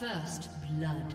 First blood.